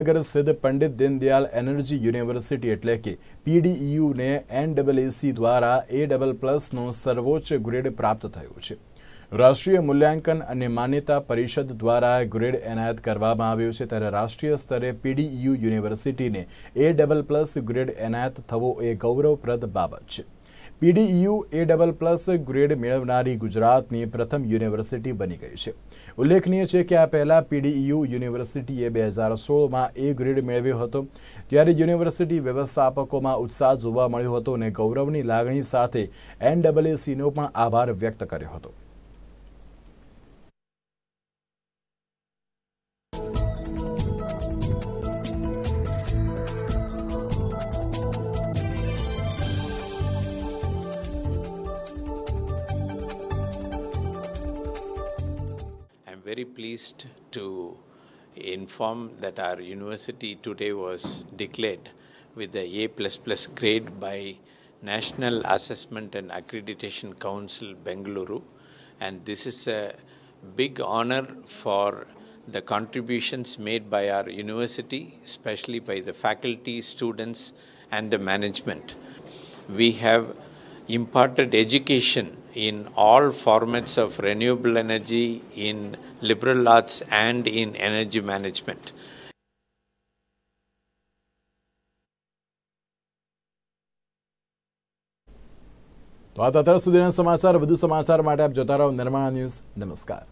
નગર સ્થિત Pandit Deendayal energy university એટલે કે પીડીયુને એનડબલએસી દ્વારા એ ડબલ પ્લસનો સર્વોચ્ચ ગ્રેડ પ્રાપ્ત થયો છે. રાષ્ટ્રીય મૂલ્યાંકન અને માન્યતા પરિષદ દ્વારા ગ્રેડ એનાયત કરવામાં આવ્યો છે ત્યારે રાષ્ટ્રીય સ્તરે પીડીયુ યુનિવર્સિટીને એ ડબલ પ્લસ ગ્રેડ એનાયત થવો એ ગૌરવપ્રદ બાબત છે. PDU A double plus grade મેળવનારી ગુજરાતની પ્રથમ યુનિવર્સિટી બની ગઈ છે. ઉલ્લેખનીય છે કે આ પહેલા પીડીયુ યુનિવર્સિટીએ બે હજાર સોળમાં એ ગ્રેડ મેળવ્યો હતો. ત્યારે યુનિવર્સિટી વ્યવસ્થાપકોમાં ઉત્સાહ જોવા મળ્યો હતો અને ગૌરવની લાગણી સાથે એનડબલએસીનો પણ આભાર વ્યક્ત કર્યો હતો. Very pleased to inform that our university today was declared with the A grade by National Assessment and Accreditation Council Bengaluru. And this is a big honor for the contributions made by our university especially by the faculty students and the management. We have imparted education in all formats of renewable energy, in liberal arts, and in energy management. તો આ અત્યાર સુધીના સમાચાર વધુ સમાચાર માટે આપ જોતા રહો નિર્માણ ન્યૂઝ નમસ્કાર